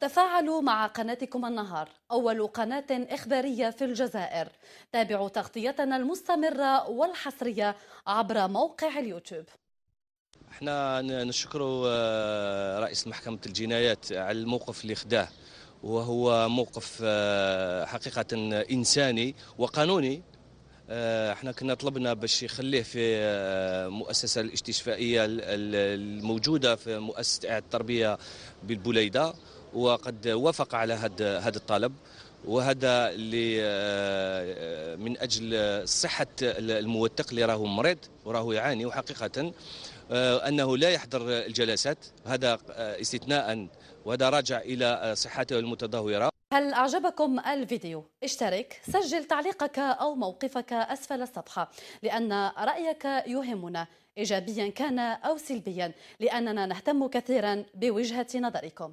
تفاعلوا مع قناتكم النهار أول قناة إخبارية في الجزائر. تابعوا تغطيتنا المستمرة والحصرية عبر موقع اليوتيوب. إحنا نشكر آه، رئيس محكمة الجنايات على الموقف اللي خداه. وهو موقف آه، حقيقة إنساني وقانوني. إحنا كنا طلبنا باش يخليه في المؤسسة الاستشفائية الموجودة في مؤسسة التربية بالبوليدة وقد وافق على هذا هذا الطلب. وهذا من أجل صحة الموثق اللي راهو مريض وراهو يعاني وحقيقة آه، أنه لا يحضر الجلسات. هذا آه، استثناء وهذا راجع إلى صحته المتدهورة. هل أعجبكم الفيديو؟ اشترك سجل تعليقك أو موقفك أسفل الصفحة لأن رأيك يهمنا إيجابيا كان أو سلبيا لأننا نهتم كثيرا بوجهة نظركم